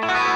Bye.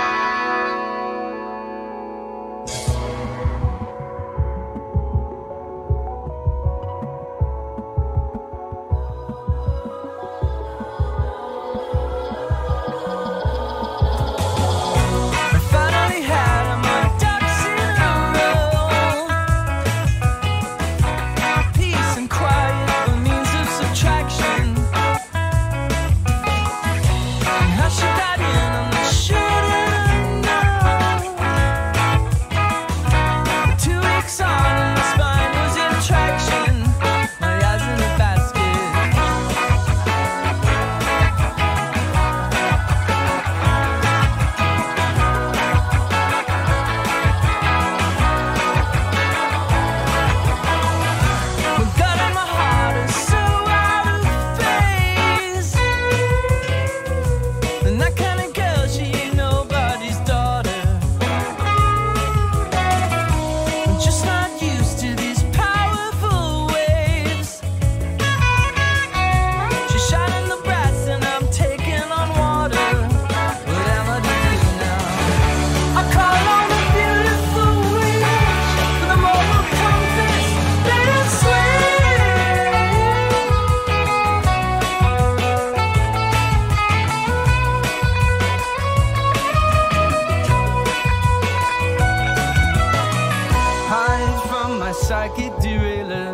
Psychic derailer.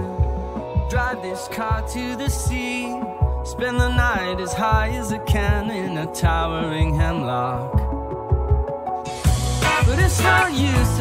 Drive this car to the sea. Spend the night as high as it can in a towering hemlock. But it's no use,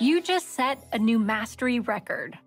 You just set a new mastery record.